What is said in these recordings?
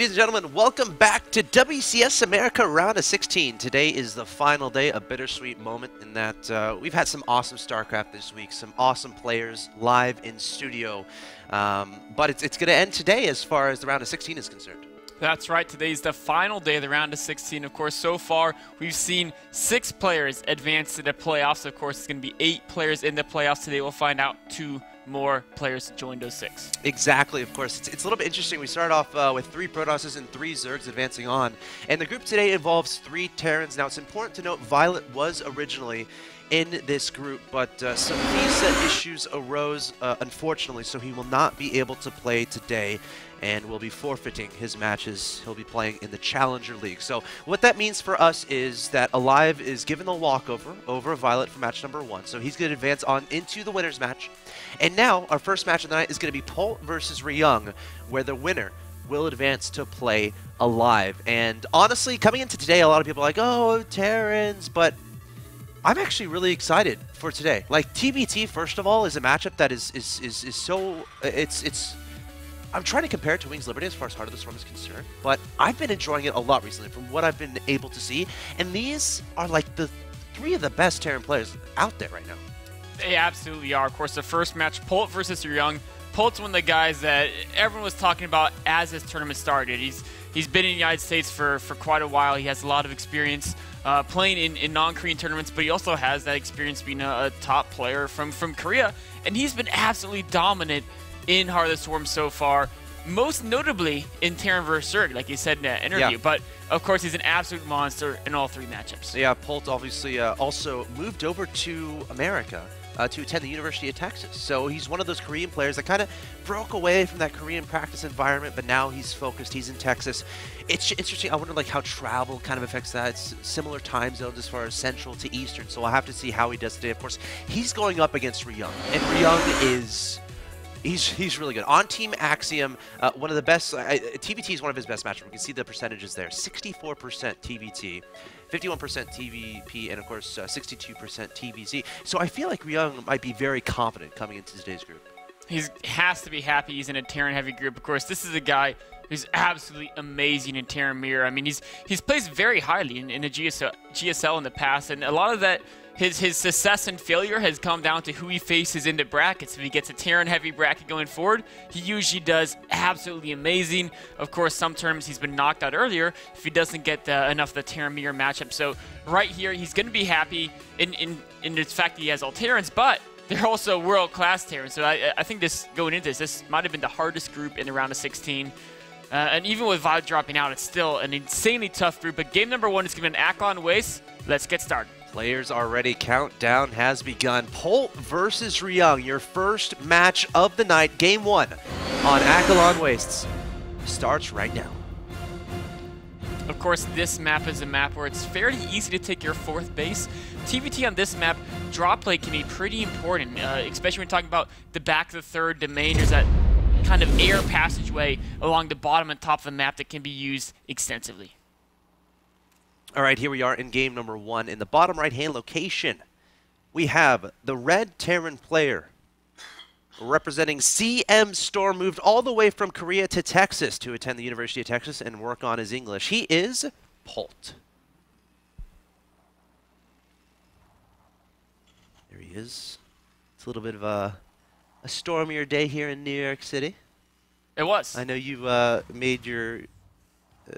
Ladies and gentlemen, welcome back to WCS America Round of 16. Today is the final day, a bittersweet moment in that uh, we've had some awesome StarCraft this week, some awesome players live in studio. Um, but it's, it's going to end today as far as the Round of 16 is concerned. That's right. Today's the final day of the round of 16. Of course, so far we've seen six players advance to the playoffs. Of course, it's going to be eight players in the playoffs today. We'll find out two more players to join those six. Exactly, of course. It's, it's a little bit interesting. We start off uh, with three Protosses and three Zergs advancing on. And the group today involves three Terrans. Now, it's important to note Violet was originally in this group, but uh, some visa issues arose, uh, unfortunately, so he will not be able to play today and will be forfeiting his matches. He'll be playing in the Challenger League. So what that means for us is that Alive is given the walkover over Violet for match number one. So he's going to advance on into the winner's match. And now our first match of the night is going to be Polt versus Ryung, where the winner will advance to play Alive. And honestly, coming into today, a lot of people are like, oh, Terrans, but I'm actually really excited for today. Like TVT, first of all, is a matchup that is is is, is so it's it's. I'm trying to compare it to Wings Liberty as far as Heart of the Swarm is concerned, but I've been enjoying it a lot recently from what I've been able to see, and these are like the three of the best Terran players out there right now. They absolutely are. Of course, the first match, Polt versus Ryung. Polt's one of the guys that everyone was talking about as this tournament started. He's he's been in the United States for, for quite a while. He has a lot of experience uh, playing in, in non-Korean tournaments, but he also has that experience being a, a, top player from, from Korea. And he's been absolutely dominant in Heart of the Swarm so far, most notably in Terran vs. Zerg, like you said in that interview. Yeah. But of course, he's an absolute monster in all three matchups. Yeah, Polt obviously uh, also moved over to America. Uh, to attend the University of Texas. So he's one of those Korean players that kind of broke away from that Korean practice environment, but now he's focused. He's in Texas. It's interesting. I wonder like how travel kind of affects that. It's similar time zones as far as Central to Eastern. So I'll have to see how he does today. Of course, he's going up against Ryung, and Ryung is He's, he's really good. On Team Axiom, uh, one of the best, uh, TVT is one of his best matches. We can see the percentages there. 64% TVT, 51% TVP, and of course 62% uh, TVZ. So I feel like Ryung might be very confident coming into today's group. He has to be happy he's in a Terran heavy group. Of course, this is a guy who's absolutely amazing in Terran Mirror. I mean, he's he's placed very highly in, in the GSL, GSL in the past, and a lot of that his his success and failure has come down to who he faces in the brackets. If he gets a Terran heavy bracket going forward, he usually does absolutely amazing. Of course, some terms he's been knocked out earlier if he doesn't get the, enough of the Terran mirror matchup. So right here, he's going to be happy in, in, in the fact that he has all Terrans, but they're also world-class Terrans. So I, I think this going into this, this might have been the hardest group in the round of 16. Uh, and even with Vibe dropping out, it's still an insanely tough group. But game number one is going to be an Akilon Waste. Let's get started. Players are ready. Countdown has begun. Polt versus Ryung, your first match of the night, game one on Akilon Wastes, starts right now. Of course, this map is a map where it's fairly easy to take your fourth base. TVT on this map, drop play can be pretty important, uh, especially when talking about the back of the third domain. There's that kind of air passageway along the bottom and top of the map that can be used extensively. All right, here we are in game number one. In the bottom right-hand location, we have the red Terran player representing CM Storm, moved all the way from Korea to Texas to attend the University of Texas and work on his English. He is Polt. There he is. It's a little bit of a, a stormier day here in New York City. It was. I know you uh, made your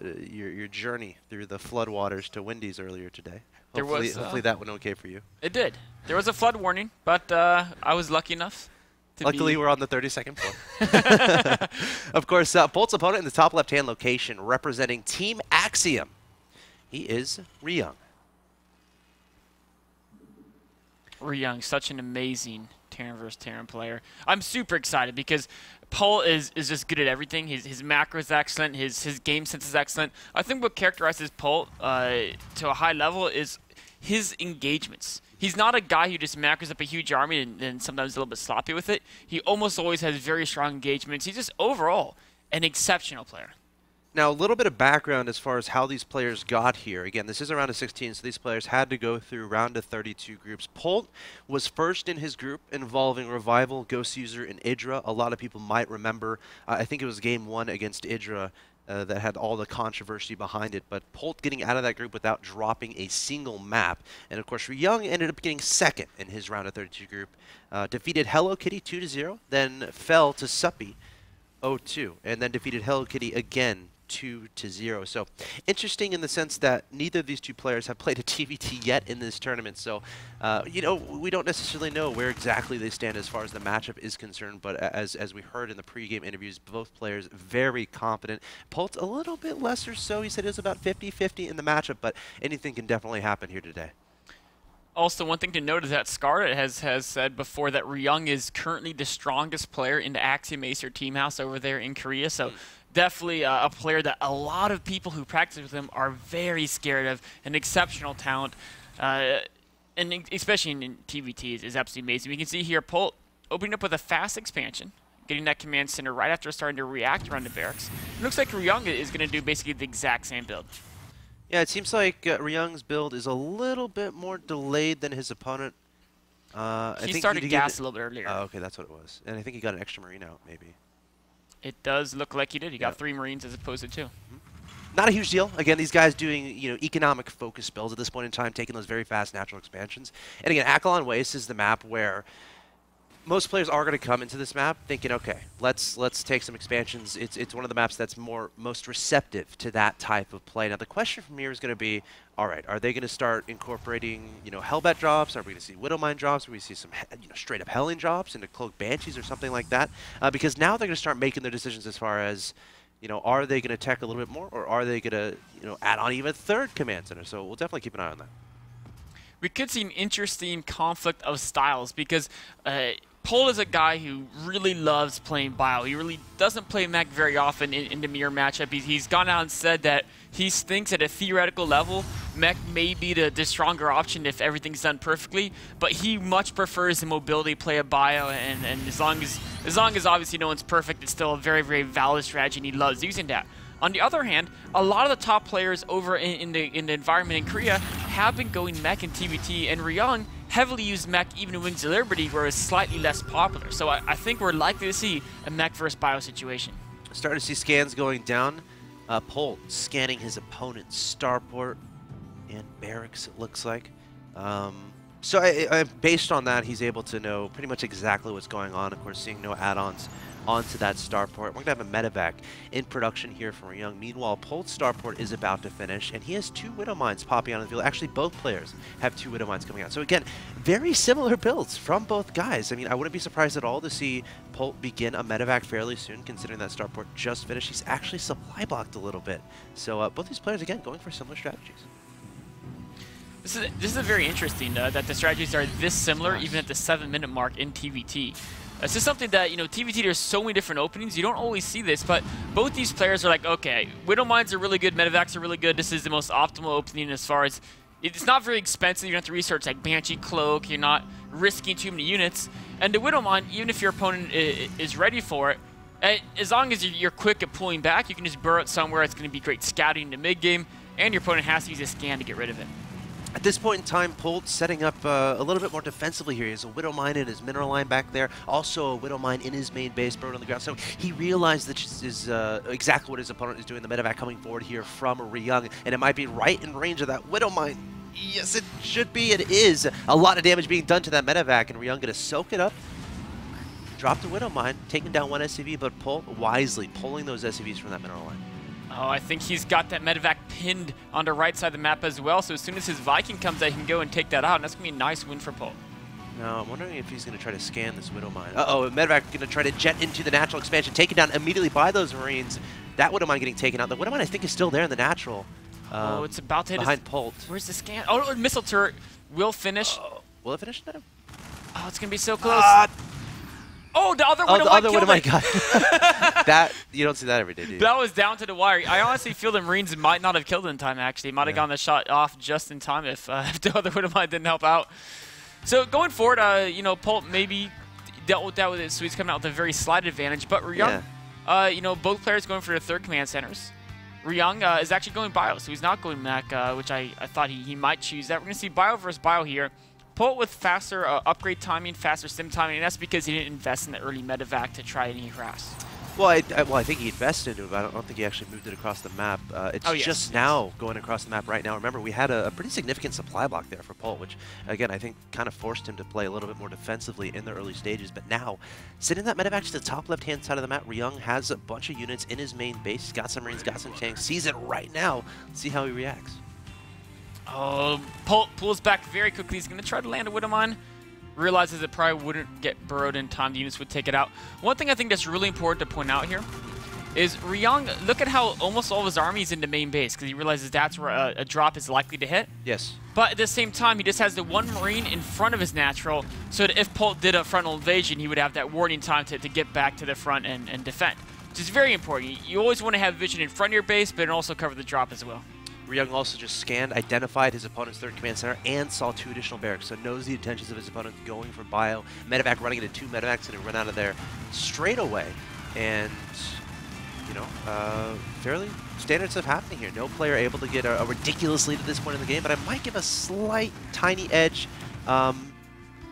uh, your your journey through the floodwaters to Wendy's earlier today. There hopefully, was, uh, hopefully that went okay for you. It did. There was a flood warning, but uh, I was lucky enough. To Luckily, we're on the 32nd floor. of course, uh, Polt's opponent in the top left-hand location, representing Team Axiom. He is Ryung. Ryung, such an amazing Terran versus Terran player. I'm super excited because Polt is, is just good at everything. His, his macro is excellent. His, his game sense is excellent. I think what characterizes Polt uh, to a high level is his engagements. He's not a guy who just macros up a huge army and, and sometimes a little bit sloppy with it. He almost always has very strong engagements. He's just overall an exceptional player. Now, a little bit of background as far as how these players got here. Again, this is a round of 16, so these players had to go through round of 32 groups. Polt was first in his group involving Revival, Ghost User, and Idra. A lot of people might remember, uh, I think it was game one against Idra uh, that had all the controversy behind it. But Polt getting out of that group without dropping a single map. And of course, Ryung ended up getting second in his round of 32 group. Uh, defeated Hello Kitty 2 0, then fell to Suppy 0 2, and then defeated Hello Kitty again two to zero. So interesting in the sense that neither of these two players have played a TVT yet in this tournament. So uh, you know we don't necessarily know where exactly they stand as far as the matchup is concerned. But as as we heard in the pregame interviews, both players very competent. Polt a little bit lesser so. He said it was about 50-50 in the matchup, but anything can definitely happen here today. Also, one thing to note is that Scarlet has, has said before that Ryung is currently the strongest player in the Axiom Acer team house over there in Korea. So mm definitely a, a, player that a lot of people who practice with him are very scared of. An exceptional talent, uh, and especially in, in TVTs is absolutely amazing. We can see here Polt opening up with a fast expansion, getting that command center right after starting to react around the barracks. It looks like Ryung is going to do basically the exact same build. Yeah, it seems like uh, Ryung's build is a little bit more delayed than his opponent. Uh, he started gas a little bit earlier. Oh, okay, that's what it was. And I think he got an extra marine out, maybe. It does look like he did. He got three Marines as opposed to 2 mm-hmm. Not a huge deal. Again, these guys doing you know economic focus builds at this point in time, taking those very fast natural expansions. And again, Akilon Waste is the map where most players are going to come into this map thinking, okay, let's let's take some expansions. It's it's one of the maps that's more most receptive to that type of play. Now the question from here is going to be, all right, are they going to start incorporating you know Hellbat drops? Are we going to see Widowmine drops? Are we going to see some you know straight up Hellion drops into Cloak Banshees or something like that? Uh, because now they're going to start making their decisions as far as you know, are they going to tech a little bit more, or are they going to, you know, add on even a third command center? So we'll definitely keep an eye on that. We could see an interesting conflict of styles because uh, Polt is a guy who really loves playing Bio. He really doesn't play Mech very often in, in the mirror matchup. He's, he's gone out and said that he thinks at a theoretical level, Mech may be the, the stronger option if everything's done perfectly, but he much prefers the mobility play of Bio, and, and as long as as long as obviously no one's perfect, it's still a very, very valid strategy, and he loves using that. On the other hand, a lot of the top players over in, in the in the environment in Korea have been going Mech and TVT, and Ryung heavily used mech even in Wings of Liberty where it's slightly less popular. So I, I, think we're likely to see a mech versus bio situation. Starting to see scans going down. Uh, Polt scanning his opponent's starport and barracks, it looks like. Um, so I, I, based on that, he's able to know pretty much exactly what's going on. Of course, seeing no add-ons onto that starport. We're going to have a medevac in production here from Ryung. Meanwhile, Polt's starport is about to finish, and he has two Widow Mines popping out of the field. Actually, both players have two Widow Mines coming out. So again, very similar builds from both guys. I mean, I wouldn't be surprised at all to see Polt begin a medevac fairly soon, considering that starport just finished. He's actually supply blocked a little bit. So uh, both these players, again, going for similar strategies. This is, this is very interesting uh, that the strategies are this similar even at the 7 minute mark in TVT. This is something that, you know, TVT, there's so many different openings. You don't always see this, but both these players are like, okay, Widow Mines are really good, Medevacs are really good. This is the most optimal opening as far as it's not very expensive. You don't have to research like Banshee Cloak. You're not risking too many units. And the Widow Mine, even if your opponent is ready for it, as long as you're quick at pulling back, you can just burrow it somewhere. It's going to be great scouting in the mid game, and your opponent has to use a scan to get rid of it. At this point in time, Polt setting up uh, a little bit more defensively here. He has a Widow Mine in his mineral line back there, also a Widow Mine in his main base, burned on the ground. So he realized that this is uh, exactly what his opponent is doing. The medevac coming forward here from Ryung, and it might be right in range of that Widow Mine. Yes, it should be. It is. A lot of damage being done to that medevac, and Ryung going to soak it up. Drop the Widow Mine, taking down one SCV, but Polt wisely pulling those SCVs from that mineral line. Oh, I think he's got that medevac pinned on the right side of the map as well, so as soon as his Viking comes out, he can go and take that out, and that's going to be a nice win for Polt. Now, I'm wondering if he's going to try to scan this Widow Mine. Uh-oh, Medevac going to try to jet into the natural expansion, taken down immediately by those Marines. That Widow Mine getting taken out. The Widow Mine, I think, is still there in the natural. Oh, it's about to hit behind Polt. Where's the scan? Oh, missile turret will finish. Uh, will it finish now? Oh, it's going to be so close. Uh, Oh, the other oh, the other one of my god. that you don't see that every day, do you? That was down to the wire. I honestly feel the Marines might not have killed in time. Actually, might have yeah. gotten the shot off just in time if, uh, if the other one of mine didn't help out. So going forward, uh, you know, Polt maybe dealt with that with it, so he's coming out with a very slight advantage. But Ryung, yeah. uh, you know, both players going for their third command centers. Ryung uh, is actually going Bio, so he's not going Mech, uh, which I, I thought he, he might choose that. We're going to see Bio versus Bio here. Polt with faster uh, upgrade timing, faster stim timing, and that's because he didn't invest in the early medevac to try any harass. Well, I, I, well, I think he invested into it, but I don't, I don't think he actually moved it across the map. Uh, it's Oh, yes, just yes. now going across the map right now. Remember, we had a, a pretty significant supply block there for Polt, which, again, I think kind of forced him to play a little bit more defensively in the early stages. But now, sitting that medevac to the top left-hand side of the map, Ryung has a bunch of units in his main base. He's got some Marines, got some tanks, sees it right now. Let's see how he reacts. Oh, pull, pulls back very quickly. He's going to try to land a Widowmine. Realizes it probably wouldn't get burrowed in time. The units would take it out. One thing I think that's really important to point out here is Ryung, look at how almost all of his army is in the main base because he realizes that's where a, a drop is likely to hit. Yes. But at the same time, he just has the one Marine in front of his natural, so that if Polt did a frontal invasion, he would have that warning time to, to get back to the front and, and defend, which is very important. You always want to have vision in front of your base, but also cover the drop as well. Ryung also just scanned, identified his opponent's third command center, and saw two additional barracks, so knows the intentions of his opponent going for bio. Medevac running into two medevacs and it run out of there straight away. And, you know, uh, fairly standard stuff happening here. No player able to get a, a ridiculous lead at this point in the game, but I might give a slight, tiny edge. Um,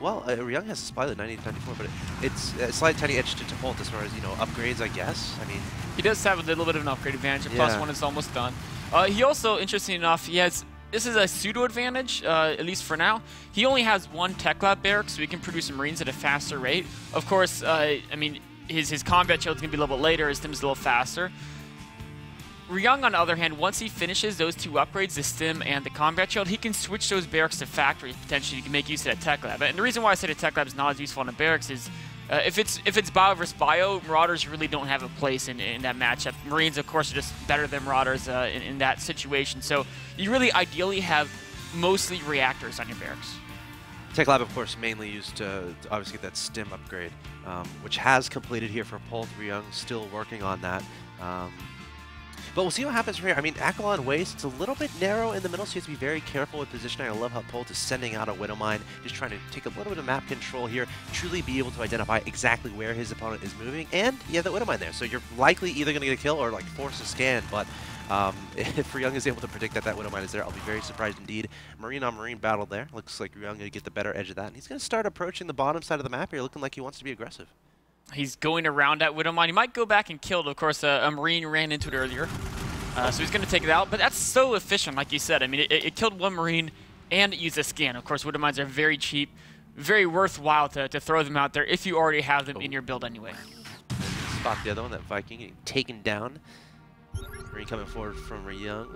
well, uh, Ryung has a supply 90 94, but it, it's a slight, tiny edge to Topult as far as, you know, upgrades, I guess. I mean, He does have a little bit of an upgrade advantage. Yeah. one is almost done. Uh, he also, interesting enough, he has this is a pseudo advantage, uh, at least for now. He only has one tech lab barrack, so he can produce marines at a faster rate. Of course, uh, I mean his his combat shield's gonna be a little bit later. His stim's a little faster. Ryung, on the other hand, once he finishes those two upgrades, the stim and the combat shield, he can switch those barracks to factories potentially. He can make use of that tech lab. And the reason why I say the tech lab is not as useful in the barracks is uh, if it's if it's bio versus bio, Marauders really don't have a place in, in that matchup. Marines, of course, are just better than Marauders uh, in, in that situation. So you really ideally have mostly reactors on your barracks. Tech Lab, of course, mainly used to, to obviously get that stim upgrade, um, which has completed here for Polt Ryung, still working on that. Um, but we'll see what happens from here. I mean, Akilon Waste, it's a little bit narrow in the middle, so you have to be very careful with positioning. I love how Polt is sending out a Widow Mine, just trying to take a little bit of map control here, truly be able to identify exactly where his opponent is moving, and have that Widow Mine there. So you're likely either going to get a kill or like force a scan, but um, if Ryung is able to predict that that Widow Mine is there, I'll be very surprised indeed. Marine on Marine battle there. Looks like Ryung going to get the better edge of that, and he's going to start approaching the bottom side of the map here, looking like he wants to be aggressive. He's going around that Widowmine. He might go back and kill it. Of course, uh, a Marine ran into it earlier. Uh, so he's going to take it out. But that's so efficient, like you said. I mean, it, it killed one Marine and it used a scan. Of course, Widowmines are very cheap, very worthwhile to, to throw them out there if you already have them in your build anyway. Spot the other one, that Viking taken down. Marine coming forward from Ryung.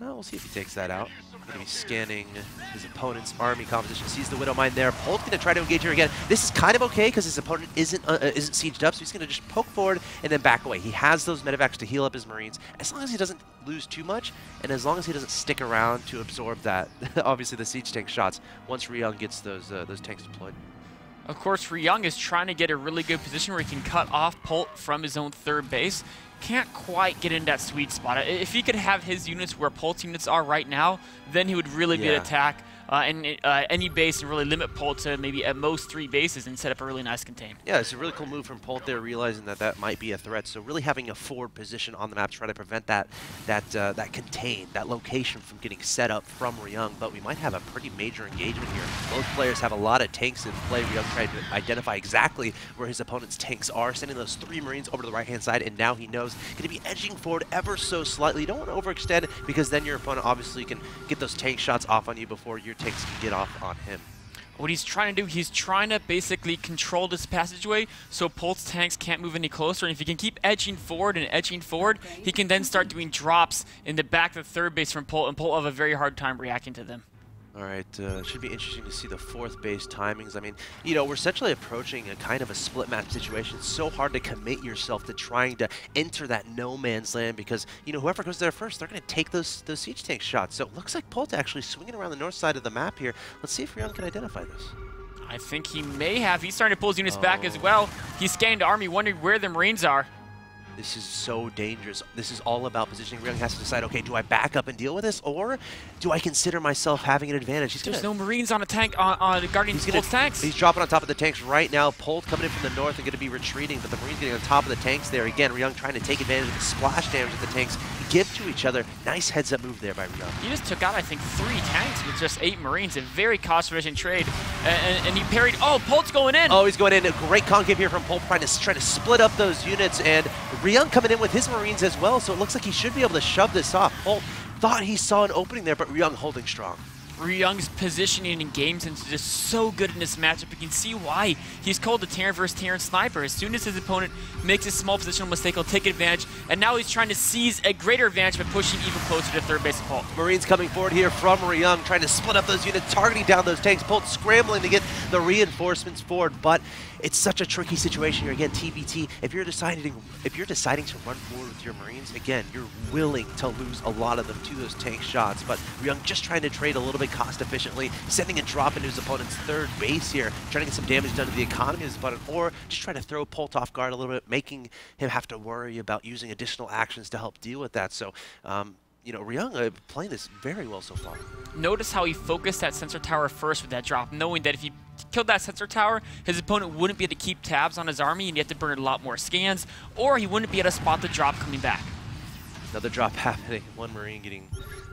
Well, we'll see if he takes that out. Going to be scanning his opponent's army composition. Sees the Widow Mine there. Polt's going to try to engage her again. This is kind of okay because his opponent isn't uh, uh, isn't sieged up, so he's going to just poke forward and then back away. He has those medevacs to heal up his Marines. As long as he doesn't lose too much, and as long as he doesn't stick around to absorb that, obviously the siege tank shots, once Ryung gets those uh, those tanks deployed. Of course, Ryung is trying to get a really good position where he can cut off Polt from his own third base. Can't quite get in that sweet spot. If he could have his units where Polt's units are right now, then he would really be an attack uh, and uh, any base and really limit Polt to maybe at most three bases and set up a really nice contain. Yeah, it's a really cool move from Polt there, realizing that that might be a threat. So really having a forward position on the map to try to prevent that that uh, that contain, that location from getting set up from Ryung. But we might have a pretty major engagement here. Both players have a lot of tanks in play. Ryung trying to identify exactly where his opponent's tanks are, sending those three Marines over to the right-hand side, and now he knows going to be edging forward ever so slightly. You don't want to overextend because then your opponent obviously can get those tank shots off on you before your tanks can get off on him. What he's trying to do, he's trying to basically control this passageway so Polt's tanks can't move any closer. And if he can keep edging forward and edging forward, he can then start doing drops in the back of the third base from Polt, and will have a very hard time reacting to them. All right, uh, should be interesting to see the fourth base timings. I mean, you know, we're essentially approaching a kind of a split map situation. It's so hard to commit yourself to trying to enter that no man's land because, you know, whoever goes there first, they're going to take those those siege tank shots. So it looks like Polt actually swinging around the north side of the map here. Let's see if Ryung can identify this. I think he may have. He's starting to pull his units back as Oh. well. He's scanning the army, wondering where the Marines are. This is so dangerous. This is all about positioning. Ryung has to decide, okay, do I back up and deal with this, or do I consider myself having an advantage? He's There's gonna, no Marines on a tank, on, on guarding he's gonna, tanks. He's dropping on top of the tanks right now. Polt coming in from the north and going to be retreating, but the Marines getting on top of the tanks there. Again, Ryung trying to take advantage of the splash damage that the tanks give to each other. Nice heads-up move there by Ryung. He just took out, I think, three tanks with just eight Marines. A very cost-efficient trade. And, and, and, he parried. Oh, Polt's going in. Oh, he's going in. A great concave here from Polt trying to, try to split up those units. And Ryung coming in with his Marines as well, so it looks like he should be able to shove this off. Polt thought he saw an opening there, but Ryung holding strong. Ryung's positioning and game sense is just so good in this matchup. You can see why he's called the Terran versus Terran sniper. As soon as his opponent makes a small positional mistake, he'll take advantage. And now he's trying to seize a greater advantage by pushing even closer to third base of. Marines coming forward here from Ryung, trying to split up those units, targeting down those tanks. Polt scrambling to get the reinforcements forward, but it's such a tricky situation here. Again, TVT, if you're deciding if you're deciding to run forward with your Marines, again, you're willing to lose a lot of them to those tank shots. But Ryung just trying to trade a little bit cost efficiently, sending a drop into his opponent's third base here, trying to get some damage done to the economy of his opponent, or just trying to throw Polt off guard a little bit, making him have to worry about using additional actions to help deal with that. So um, you know, Ryung uh, playing this very well so far. Notice how he focused that sensor tower first with that drop, knowing that if he killed that sensor tower, his opponent wouldn't be able to keep tabs on his army and he had to burn a lot more scans, or he wouldn't be able to spot the drop coming back. Another drop happening. One Marine getting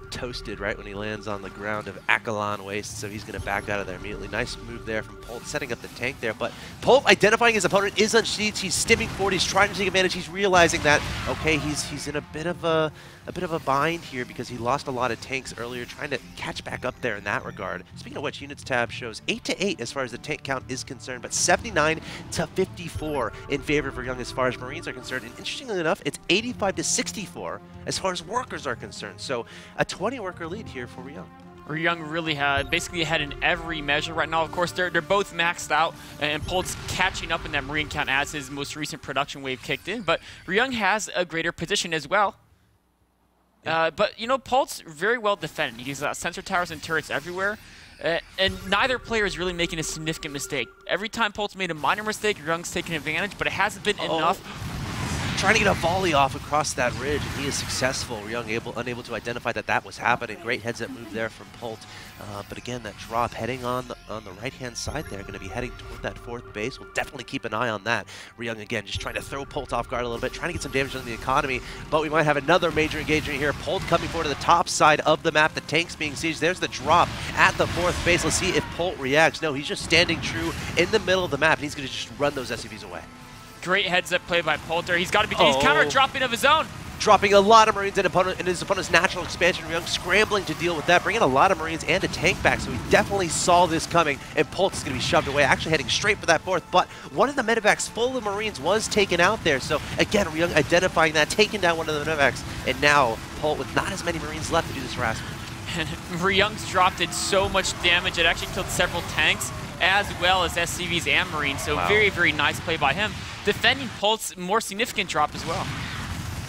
toasted right when he lands on the ground of Akilon Waste, so he's going to back out of there immediately. Nice move there from Polt, setting up the tank there, but Polt identifying his opponent is unsheathed. He's stimming forward. He's trying to take advantage. He's realizing that, okay, he's he's in a bit of a a bit of a bind here because he lost a lot of tanks earlier, trying to catch back up there in that regard. Speaking of which, units tab shows 8 to 8 as far as the tank count is concerned, but 79 to 54 in favor of Ryung as far as Marines are concerned. And interestingly enough, it's 85 to 64 as far as workers are concerned. So a 20 worker lead here for Ryung. Ryung really had basically ahead in every measure right now. Of course, they're, they're both maxed out, and Polt's catching up in that Marine count as his most recent production wave kicked in. But Ryung has a greater position as well. Uh, but, you know, Polt's very well defended. He's got sensor towers and turrets everywhere. Uh, and neither player is really making a significant mistake. Every time Polt's made a minor mistake, Ryung's taken advantage, but it hasn't been oh. enough trying to get a volley off across that ridge, and he is successful. Ryung able, unable to identify that that was happening. Great heads-up move there from Polt. Uh, but again, that drop heading on the, on the right-hand side there, going to be heading toward that fourth base. We'll definitely keep an eye on that. Ryung, again, just trying to throw Polt off guard a little bit, trying to get some damage on the economy, but we might have another major engagement here. Polt coming forward to the top side of the map. The tank's being sieged. There's the drop at the fourth base. Let's see if Polt reacts. No, he's just standing true in the middle of the map, and he's going to just run those SCVs away. Great heads-up play by Polter. He's got to be. Oh. He's counter-dropping of his own. Dropping a lot of Marines in, opponent, in his opponent's natural expansion. Ryung scrambling to deal with that, bringing a lot of Marines and a tank back, so he definitely saw this coming, and Polt is going to be shoved away, actually heading straight for that fourth, but one of the medevacs full of Marines was taken out there, so again, Ryung identifying that, taking down one of the medevacs, and now Polt with not as many Marines left to do this harassment. And Ryung's dropped did so much damage, it actually killed several tanks, as well as SCVs and Marines, so wow. very, very nice play by him defending Polt's more significant drop as well.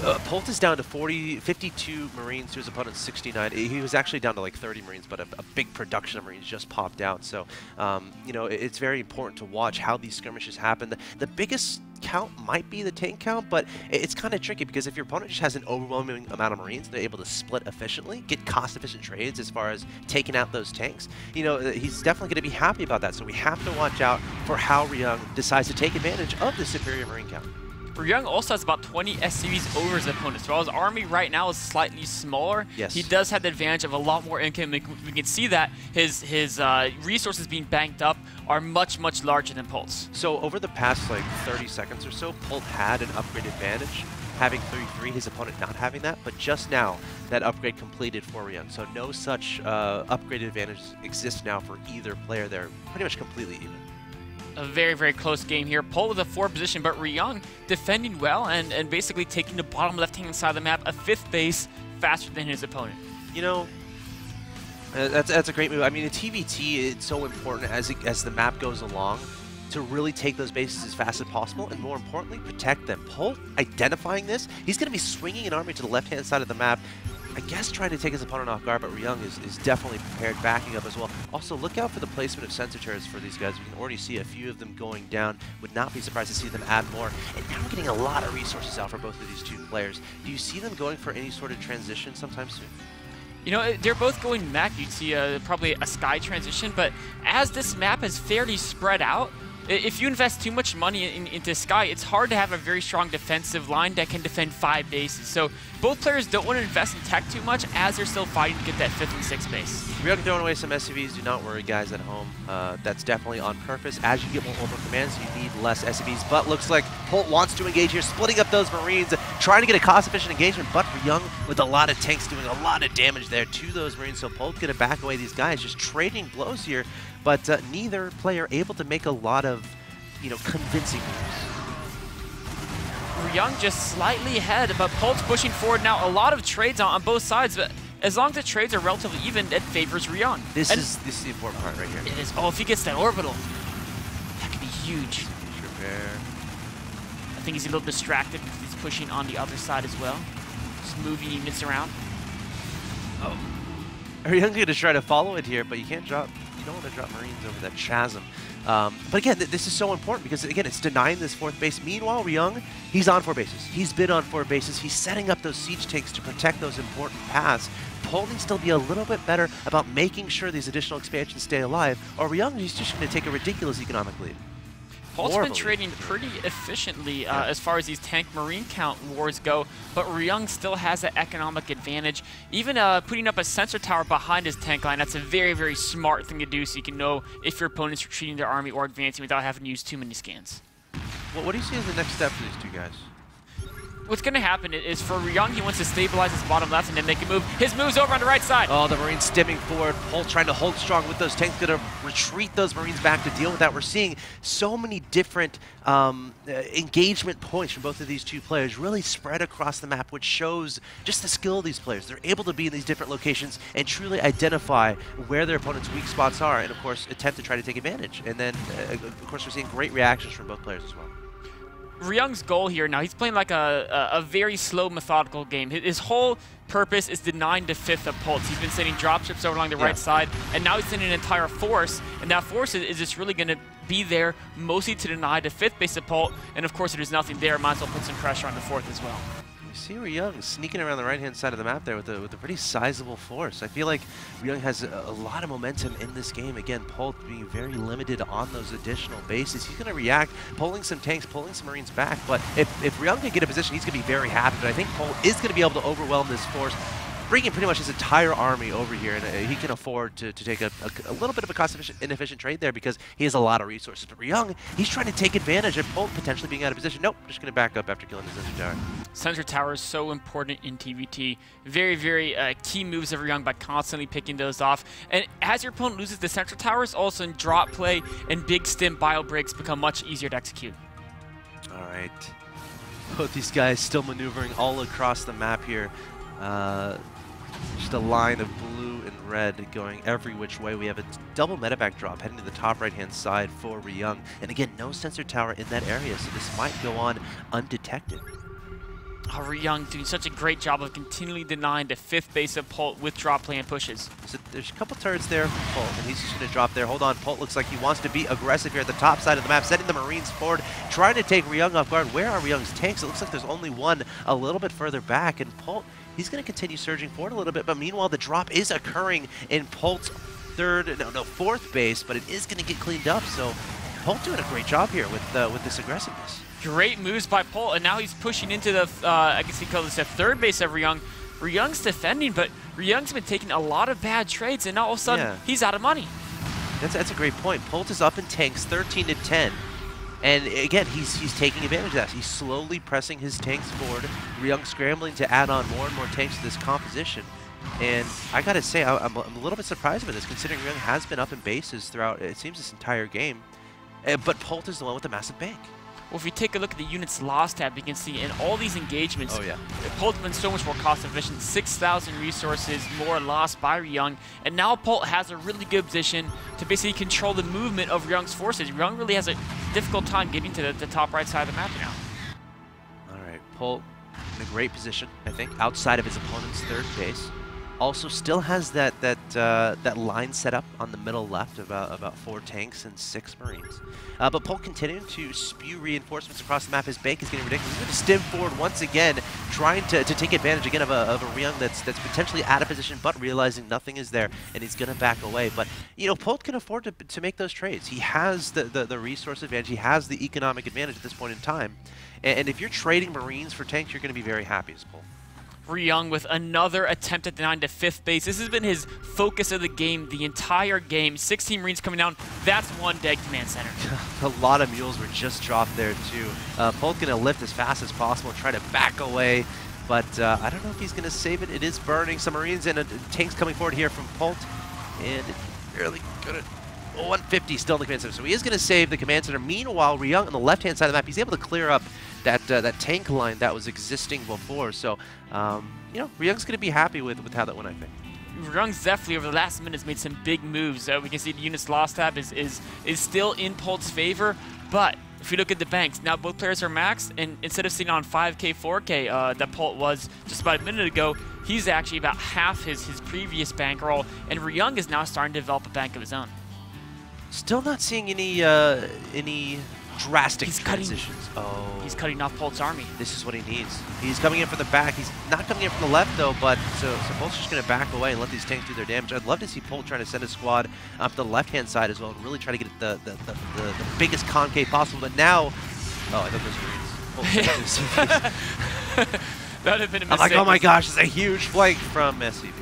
Uh, Polt is down to 40, 52 Marines to his opponent's 69. He was actually down to like 30 Marines, but a, a big production of Marines just popped out. So, um, you know, it, it's very important to watch how these skirmishes happen. The, the biggest count might be the tank count, but it's kind of tricky because if your opponent just has an overwhelming amount of Marines, they're able to split efficiently, get cost-efficient trades as far as taking out those tanks, you know, uh, he's definitely going to be happy about that. So we have to watch out for how Ryung decides to take advantage of the superior Marine count. Ryung also has about 20 SCVs over his opponents. While his army right now is slightly smaller, yes. he does have the advantage of a lot more income. We can see that his his uh, resources being banked up are much, much larger than Polt's. So over the past like 30 seconds or so, Polt had an upgrade advantage having 33, his opponent not having that, but just now that upgrade completed for Ryung. So no such uh, upgrade advantage exists now for either player. They're pretty much completely even a very, very close game here. Polt with a four position, but Ryung defending well and, and basically taking the bottom left-hand side of the map, a fifth base faster than his opponent. You know, uh, that's, that's a great move. I mean, the TVT, it's so important as, it, as the map goes along to really take those bases as fast as possible and more importantly, protect them. Polt identifying this, he's going to be swinging an army to the left-hand side of the map I guess trying to take his opponent off guard, but Ryung is, is definitely prepared, backing up as well. Also, look out for the placement of sensor turrets for these guys. We can already see a few of them going down. Would not be surprised to see them add more. And now we're getting a lot of resources out for both of these two players. Do you see them going for any sort of transition sometime soon? You know, they're both going mech. You'd see uh, probably a sky transition, but as this map is fairly spread out, if you invest too much money in, into Sky, it's hard to have a very strong defensive line that can defend five bases. So both players don't want to invest in tech too much as they're still fighting to get that fifth and sixth base. We are throwing away some SCVs. Do not worry, guys at home. Uh, that's definitely on purpose. As you get more orbital commands, you need less SCVs. But looks like Polt wants to engage here, splitting up those Marines, trying to get a cost-efficient engagement. But for Ryung, with a lot of tanks doing a lot of damage there to those Marines, so Polt's going to back away these guys, just trading blows here. But uh, neither player able to make a lot of you know, convincing moves. Ryung just slightly ahead, but Polt's pushing forward now. A lot of trades on, on both sides, but as long as the trades are relatively even, it favors Ryung. This and is this is the important part right here. It is. Oh, if he gets that orbital, that could be huge. Repair. I think he's a little distracted because he's pushing on the other side as well. Just moving units around. Oh. Going to try to follow it here, but you can't drop. Don't want to drop Marines over that chasm. Um, but again, th this is so important because, again, it's denying this fourth base. Meanwhile, Ryung, he's on four bases. He's been on four bases. He's setting up those siege tanks to protect those important paths. Polt needs to be a little bit better about making sure these additional expansions stay alive, or Ryung is just going to take a ridiculous economic lead. Polt's been trading pretty efficiently uh, yeah. as far as these tank marine count wars go, but Ryung still has that economic advantage. Even uh, putting up a sensor tower behind his tank line, that's a very, very smart thing to do so you can know if your opponent's are retreating their army or advancing without having to use too many scans. Well, what do you see as the next step for these two guys? What's going to happen is for Ryung, he wants to stabilize his bottom left and then make a move. His move's over on the right side. Oh, the Marines stimming forward. Polt trying to hold strong with those tanks, going to retreat those Marines back to deal with that. We're seeing so many different um, uh, engagement points from both of these two players really spread across the map, which shows just the skill of these players. They're able to be in these different locations and truly identify where their opponent's weak spots are and, of course, attempt to try to take advantage. And then, uh, of course, we're seeing great reactions from both players as well. Ryung's goal here now, he's playing like a, a, a, very slow, methodical game. His whole purpose is denying the fifth of Polt's. He's been sending dropships over along the yeah. right side, and now he's sending an entire force, and that force is, is just really going to be there mostly to deny the fifth base of Polt, and of course if there's nothing there, might as well put some pressure on the fourth as well. See Ryung sneaking around the right-hand side of the map there with a, with a pretty sizable force. I feel like Ryung has a, a, lot of momentum in this game. Again, Polt being very limited on those additional bases. He's going to react, pulling some tanks, pulling some Marines back. But if, if Ryung can get a position, he's going to be very happy. But I think Polt is going to be able to overwhelm this force bringing pretty much his entire army over here, and uh, he can afford to, to take a, a, a, little bit of a cost-inefficient trade there because he has a lot of resources. But Ryung, he's trying to take advantage of potentially being out of position. Nope, just going to back up after killing the Sensor Tower. Sensor Tower is so important in TVT. Very, very uh, key moves of Ryung by constantly picking those off. And as your opponent loses the Central Towers, also in drop play and big stim bio breaks become much easier to execute. All right. Both these guys still maneuvering all across the map here. Uh, just a line of blue and red going every which way. We have a double medevac drop heading to the top right-hand side for Ryung. And again, no sensor tower in that area, so this might go on undetected. Oh, Ryung doing such a great job of continually denying the fifth base of Polt with drop play and pushes. So there's a couple turrets there for Polt, and he's just going to drop there. Hold on, Polt looks like he wants to be aggressive here at the top side of the map, setting the Marines forward, trying to take Ryung off guard. Where are Ryung's tanks? It looks like there's only one a little bit further back, and Polt He's going to continue surging forward a little bit, but meanwhile, the drop is occurring in Polt's third, no, no, fourth base, but it is going to get cleaned up. So Polt doing a great job here with uh, with this aggressiveness. Great moves by Polt, and now he's pushing into the, uh, I guess he calls this the third base of Ryung. Ryung's defending, but Ryung's been taking a lot of bad trades, and now all of a sudden, yeah. he's out of money. That's, that's a great point. Polt is up in tanks 13 to 10. And again, he's he's taking advantage of that. He's slowly pressing his tanks forward. Ryung scrambling to add on more and more tanks to this composition. And I gotta say, I, am a little bit surprised by this, considering Ryung has been up in bases throughout, it seems, this entire game. Uh, but Polt is the one with the massive bank. Well, if you take a look at the units lost tab, you can see in all these engagements, oh, yeah. Polt's been so much more cost efficient. 6,000 resources more lost by Ryung. And now Polt has a really good position to basically control the movement of Ryung's forces. Ryung really has a difficult time getting to the, the top right side of the map now. All right, Polt in a great position, I think, outside of his opponent's third base. Also, still has that that uh, that line set up on the middle left, about about four tanks and six marines. Uh, but Polt continuing to spew reinforcements across the map. His bank is getting ridiculous. He's going to stim forward once again, trying to, to take advantage again of a, of a Ryung that's that's potentially out of position, but realizing nothing is there, and he's going to back away. But you know, Polt can afford to, to make those trades. He has the, the the resource advantage. He has the economic advantage at this point in time. And, and if you're trading marines for tanks, you're going to be very happy as Polt. Ryung with another attempt at the 9 to 5th base. This has been his focus of the game the entire game. 16 Marines coming down. That's one dead command center. a lot of mules were just dropped there too. Uh, Polt going to lift as fast as possible, try to back away. But uh, I don't know if he's going to save it. It is burning. Some Marines and uh, tanks coming forward here from Polt. And barely going to 150 still in the command center. So he is going to save the command center. Meanwhile, Ryung on the left-hand side of the map, he's able to clear up that uh, that tank line that was existing before. So, um, you know, Ryung's going to be happy with, with how that went, I think. Ryung's definitely over the last minutes made some big moves. Uh, we can see the units lost tab is, is, is still in Polt's favor, but if you look at the banks, now both players are maxed, and instead of sitting on 5k, 4k uh, that Pult was just about a minute ago, he's actually about half his, his previous bankroll, and Ryung is now starting to develop a bank of his own. Still not seeing any uh, any drastic he's transitions. Cutting, oh. He's cutting off Polt's army. This is what he needs. He's coming in from the back. He's not coming in from the left, though, but so, so Polt's just going to back away and let these tanks do their damage. I'd love to see Polt trying to send a squad up the left-hand side as well and really try to get the, the, the, the, the biggest concave possible. But now... Oh, I thought those Marines. that would have been a mistake. I'm like, oh my gosh, it's a huge flank from SCV.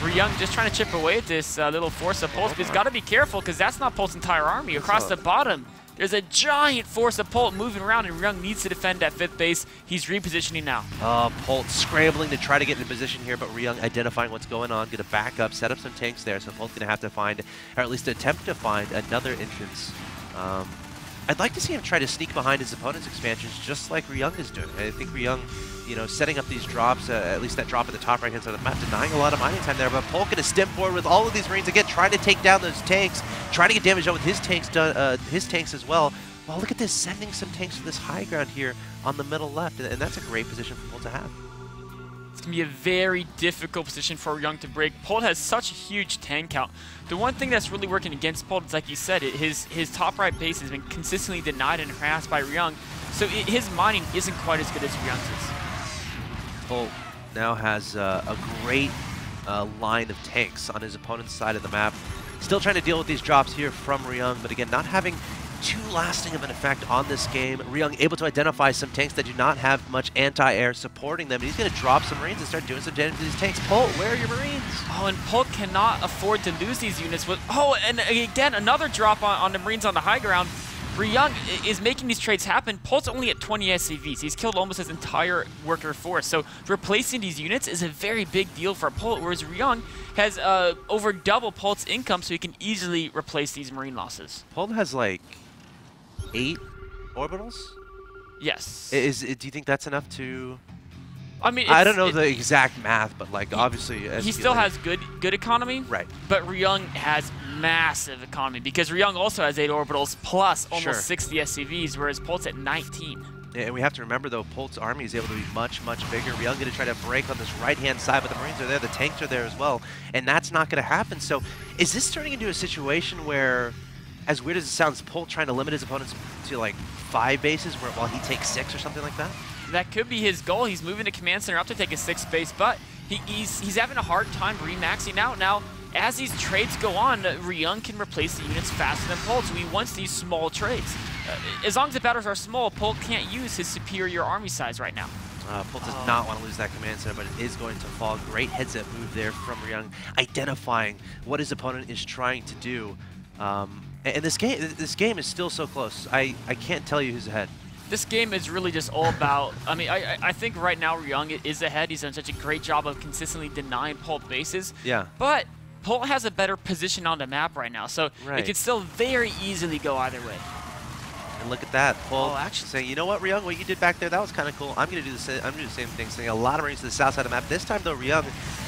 Ryung just trying to chip away at this uh, little force of Polt's, but he's got to be careful because that's not Pulse's entire army. Across the bottom, there's a giant force of Polt moving around, and Ryung needs to defend at fifth base. He's repositioning now. Uh, Polt scrambling to try to get into position here, but Ryung identifying what's going on, going to back up, set up some tanks there, so Polt's going to have to find, or at least attempt to find, another entrance. Um, I'd like to see him try to sneak behind his opponent's expansions just like Ryung is doing. I think Ryung you know, setting up these drops, uh, at least that drop at the top right-hand side of the map, denying a lot of mining time there. But Polt gonna stim forward with all of these Marines again, trying to take down those tanks, trying to get damage done with his tanks, done, uh, his tanks as well. Well, look at this, sending some tanks to this high ground here on the middle left, and, and that's a great position for Polt to have. It's going to be a very difficult position for Ryung to break. Polt has such a huge tank count. The one thing that's really working against Polt is, like you said, it, his, his top right base has been consistently denied and harassed by Ryung, so it, his mining isn't quite as good as Ryung's. Polt now has uh, a great uh, line of tanks on his opponent's side of the map. Still trying to deal with these drops here from Ryung, but again, not having too lasting of an effect on this game. Ryung able to identify some tanks that do not have much anti-air supporting them. He's going to drop some Marines and start doing some damage to these tanks. Polt, where are your Marines? Oh, and Polt cannot afford to lose these units. With Oh, and again, another drop on, on the Marines on the high ground. Ryung is making these trades happen. Polt's only at 20 SCVs. He's killed almost his entire worker force. So replacing these units is a very big deal for Polt, whereas Ryung has uh, over double Polt's income, so he can easily replace these Marine losses. Polt has like eight orbitals? Yes. Is, do you think that's enough to I mean, I don't know the exact math, but like obviously, he still has good good economy. Right. But Ryung has massive economy because Ryung also has eight orbitals plus almost sure. 60 SCVs, whereas Polt's at 19. And we have to remember, though, Polt's army is able to be much, much bigger. Ryung going to try to break on this right-hand side, but the Marines are there, the tanks are there as well, and that's not going to happen. So is this turning into a situation where, as weird as it sounds, Polt trying to limit his opponents to, like, five bases where, while he takes six or something like that? that could be his goal. He's moving the command center up to take a sixth base, but he, he's, he's having a hard time remaxing out. Now, as these trades go on, uh, Ryung can replace the units faster than Polt, so he wants these small trades. Uh, as long as the battles are small, Polt can't use his superior army size right now. Uh, Polt does oh. not want to lose that command center, but it is going to fall. Great heads-up move there from Ryung, identifying what his opponent is trying to do. Um, and this game, this game is still so close. I, I can't tell you who's ahead this game is really just all about, I mean, I, I think right now Ryung is ahead. He's done such a great job of consistently denying Polt bases. Yeah. But Polt has a better position on the map right now, so right. it could still very easily go either way. And look at that. Polt Oh, actually- saying, you know what, Ryung, what you did back there, that was kind of cool. I'm going to do the same. I'm going to do the same thing. Sending a lot of Marines to the south side of the map. This time, though, Ryung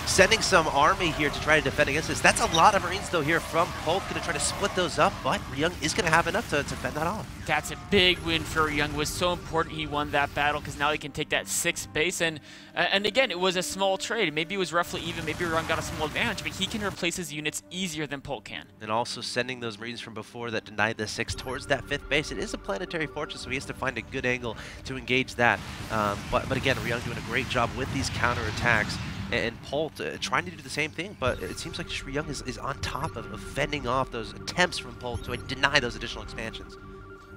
sending some army here to try to defend against this. That's a lot of Marines, though, here from Polt. Going to try to split those up, but Ryung is going to have enough to, to fend that off. That's a big win for Ryung. It was so important he won that battle because now he can take that sixth base. And uh, and again, it was a small trade. Maybe it was roughly even. Maybe Ryung got a small advantage, but he can replace his units easier than Polt can. And also sending those Marines from before that denied the six towards that fifth base. It is a planetary fortress, so he has to find a good angle to engage that. Um, but, but again, Ryung doing a great job with these counterattacks. And Polt uh, trying to do the same thing, but it seems like Ryung is, is on top of, of fending off those attempts from Polt to deny those additional expansions.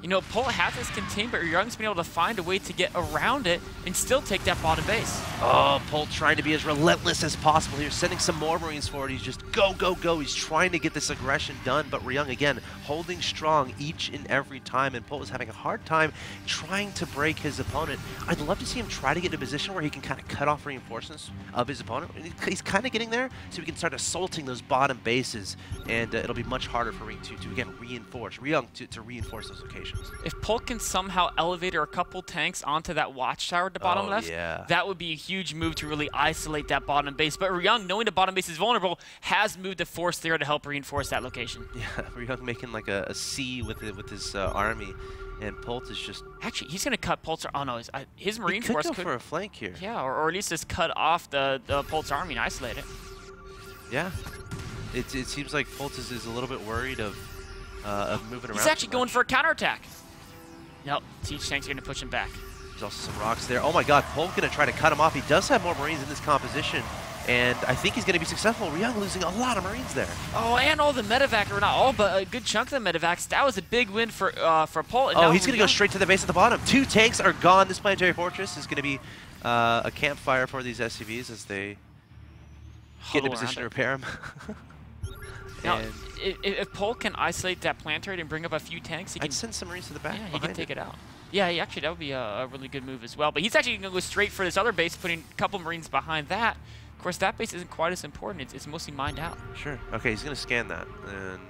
You know, Polt has this contained, but Ryung's been able to find a way to get around it and still take that bottom base. Oh, Polt trying to be as relentless as possible here, sending some more Marines forward. He's just go, go, go. He's trying to get this aggression done, but Ryung, again, holding strong each and every time, and Polt is having a hard time trying to break his opponent. I'd love to see him try to get in a position where he can kind of cut off reinforcements of his opponent. He's kind of getting there, so he can start assaulting those bottom bases, and uh, it'll be much harder for Ring 2 to, again, reinforce, Ryung to, to reinforce those If Polt can somehow elevator a couple tanks onto that watchtower at the bottom Oh, left, yeah. that would be a huge move to really isolate that bottom base. But Ryung, knowing the bottom base is vulnerable, has moved the force there to help reinforce that location. Yeah, Ryung making like a, a C with it, with his uh, army, and Polt is just Actually, he's going to cut Polt's. Oh no, his, uh, his Marine could force go could. for a flank here. yeah, or, or at least just cut off the, the Polt's army and isolate it. Yeah. It, it seems like Polt is, is a little bit worried of uh, of moving around. He's actually going for a counterattack. Nope, Siege Tank's going to push him back. There's also some rocks there. Oh my god, Polt gonna try to cut him off. He does have more Marines in this composition, and I think he's gonna be successful. Ryung losing a lot of Marines there. Oh, and all the medevac, or not all, but a good chunk of the medevacs. That was a big win for uh, for Polt. and Oh, he's gonna go straight to the base at the bottom. Two tanks are gone. This planetary fortress is gonna be uh, a campfire for these SCVs as they get in a position to repair them. Now, if, if Polt can isolate that planetary and bring up a few tanks, he can I'd send some Marines to the back. Yeah, he can take it out. Yeah, he, actually, that would be a, a really good move as well. But he's actually going to go straight for this other base, putting a couple Marines behind that. Of course, that base isn't quite as important. It's, it's mostly mined out. Sure. Okay, he's gonna scan that and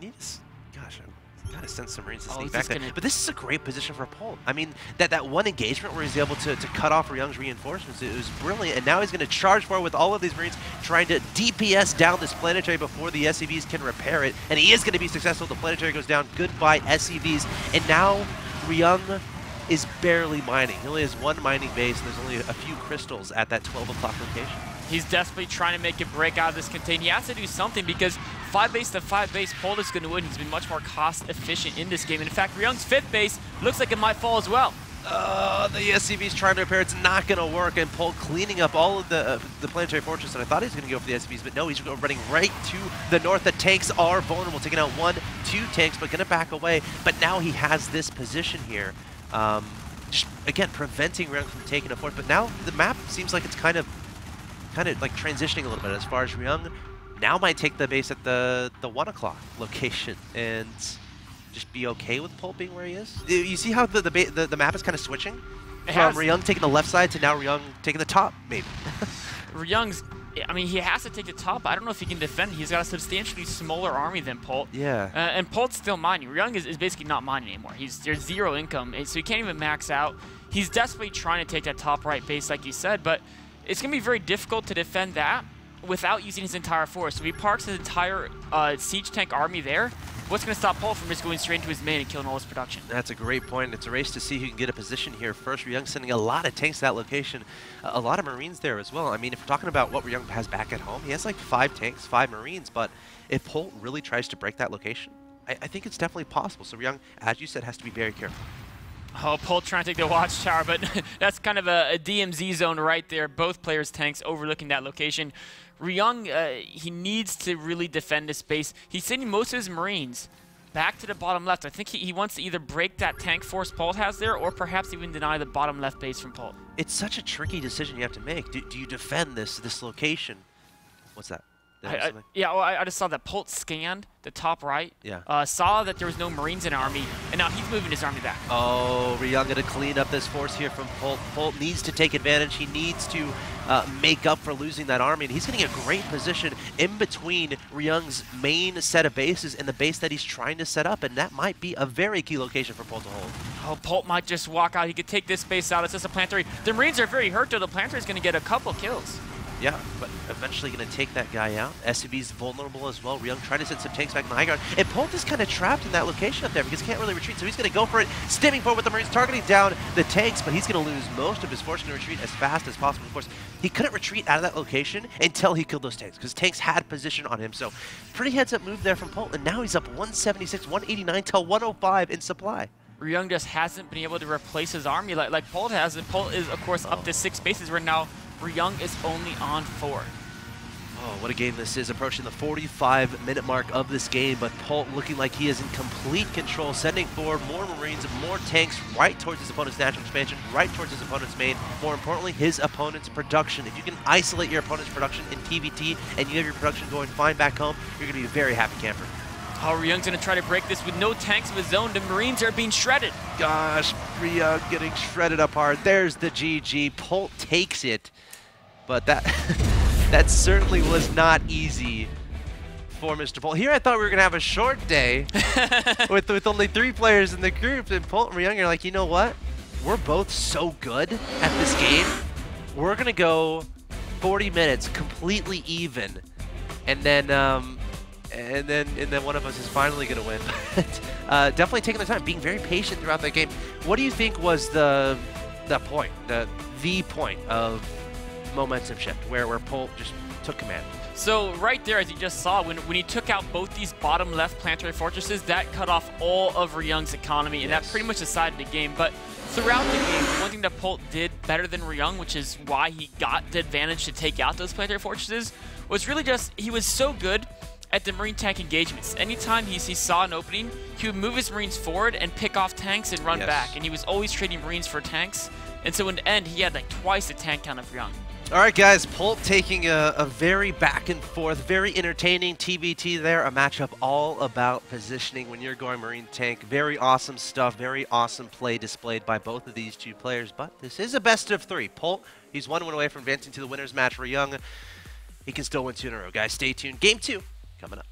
need to. Gosh, I gotta send some Marines to Oh, sneak he's back there. But this is a great position for Polt. I mean, that that one engagement where he's able to, to cut off Ryung's reinforcements, it was brilliant. And now he's gonna charge forward with all of these Marines, trying to DPS down this planetary before the SCVs can repair it. And he is gonna be successful. The planetary goes down. Goodbye SCVs. And now Ryung is barely mining. He only has one mining base, and there's only a few crystals at that 12 o'clock location. He's desperately trying to make it break out of this contain. He has to do something because five base to five base, Polt is going to win. He's been much more cost efficient in this game. And in fact, Ryung's fifth base looks like it might fall as well. Uh, the SCV's trying to repair. It's not going to work. And Polt cleaning up all of the uh, the planetary fortress. And I thought he was going to go for the SCVs, but no, he's running right to the north. The tanks are vulnerable, taking out one, two tanks, but going to back away. But now he has this position here. Um, again, preventing Ryung from taking a fourth. But now the map seems like it's kind of kind of like transitioning a little bit as far as Ryung now might take the base at the the one o'clock location and just be okay with Polt being where he is. You- You see how the the, the, the map is kind of switching It from has. Ryung taking the left side to now Ryung taking the top, maybe. Ryung's, I mean, he has to take the top. I don't know if he can defend. He's got a substantially smaller army than Polt. yeah. Uh, and Polt's still mining. Ryung is, is basically not mining anymore. He's there's zero income, so he can't even max out. He's desperately trying to take that top right base, like you said, but it's gonna be very difficult to defend that without using his entire force. So he parks his entire uh, siege tank army there. What's gonna stop Polt from just going straight into his main and killing all his production? That's a great point. It's a race to see who can get a position here first. Ryung sending a lot of tanks to that location, a lot of Marines there as well. I mean, if we're talking about what Ryung has back at home, he has like five tanks, five Marines. But if Polt really tries to break that location, I, I think it's definitely possible. So Ryung, as you said, has to be very careful. Oh, Polt trying to take the watchtower, but that's kind of a, a DMZ zone right there. Both players' tanks overlooking that location. Ryung, uh, he needs to really defend his base. He's sending most of his Marines back to the bottom left. I think he, he wants to either break that tank force Polt has there, or perhaps even deny the bottom left base from Polt. It's such a tricky decision you have to make. Do, do you defend this this location? What's that? I, I, yeah, well, I, I just saw that Polt scanned the top right. Yeah. Uh, saw that there was no Marines in army, and now he's moving his army back. Oh, Ryung going to clean up this force here from Polt. Polt needs to take advantage. He needs to uh, make up for losing that army, and he's getting a great position in between Ryung's main set of bases and the base that he's trying to set up, and that might be a very key location for Polt to hold. Oh, Polt might just walk out. He could take this base out. It's just a planetary. The Marines are very hurt, though. The planetary is going to get a couple kills. Yeah, but eventually going to take that guy out. SCV's vulnerable as well. Ryung trying to send some tanks back in the high ground. And Polt is kind of trapped in that location up there because he can't really retreat. So he's going to go for it, stimming forward with the Marines, targeting down the tanks, but he's going to lose most of his force and retreat as fast as possible. Of course, he couldn't retreat out of that location until he killed those tanks because tanks had position on him. So pretty heads-up move there from Polt, and now he's up 176, 189 till 105 in supply. Ryung just hasn't been able to replace his army like, like Polt has. And Polt is, of course, up oh. to six bases where now Ryung is only on four. Oh, what a game this is. Approaching the 45 minute mark of this game, but Polt looking like he is in complete control, sending forward more Marines, more tanks right towards his opponent's natural expansion, right towards his opponent's main. More importantly, his opponent's production. If you can isolate your opponent's production in TVT and you have your production going fine back home, you're going to be a very happy camper. Oh, Ryung's going to try to break this with no tanks of his own. The Marines are being shredded. Gosh, Ryung getting shredded up hard. There's the GG. Polt takes it, but that that certainly was not easy for Mr. Polt. Here I thought we were going to have a short day with, with only three players in the group, and Polt and Ryung are like, you know what? We're both so good at this game. We're going to go 40 minutes completely even, and then um, and then and then one of us is finally going to win. But, uh, definitely taking the time, being very patient throughout the game. What do you think was the the point, the the point of momentum shift, where where Polt just took command? So right there, as you just saw, when, when he took out both these bottom left planetary fortresses, that cut off all of Ryung's economy, and Yes. that pretty much decided the game. But throughout the game, one thing that Polt did better than Ryung, which is why he got the advantage to take out those planetary fortresses, was really just he was so good at the Marine tank engagements. Anytime he, he saw an opening, he would move his Marines forward and pick off tanks and run Yes. back. And he was always trading Marines for tanks. And so in the end, he had like twice the tank count of Ryung. All right, guys, Polt taking a, a very back and forth, very entertaining TVT there. A matchup all about positioning when you're going Marine Tank. Very awesome stuff, very awesome play displayed by both of these two players. But this is a best of three. Polt, he's one win away from advancing to the winner's match. for Ryung. he can still win two in a row. Guys, stay tuned. Game two coming up.